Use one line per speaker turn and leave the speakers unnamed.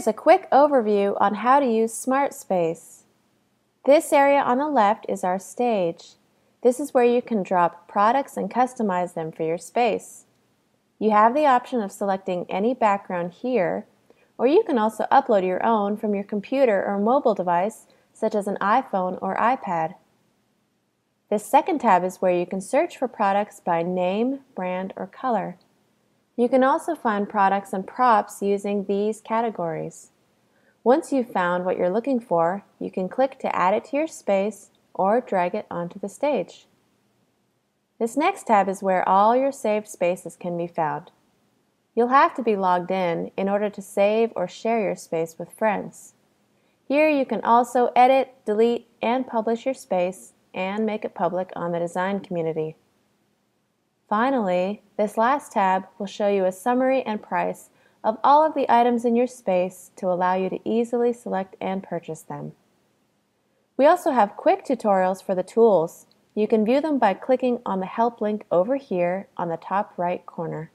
is a quick overview on how to use SmartSpace. This area on the left is our stage. This is where you can drop products and customize them for your space. You have the option of selecting any background here, or you can also upload your own from your computer or mobile device such as an iPhone or iPad. This second tab is where you can search for products by name, brand, or color. You can also find products and props using these categories. Once you've found what you're looking for, you can click to add it to your space or drag it onto the stage. This next tab is where all your saved spaces can be found. You'll have to be logged in in order to save or share your space with friends. Here you can also edit, delete, and publish your space and make it public on the design community. Finally, this last tab will show you a summary and price of all of the items in your space to allow you to easily select and purchase them. We also have quick tutorials for the tools. You can view them by clicking on the help link over here on the top right corner.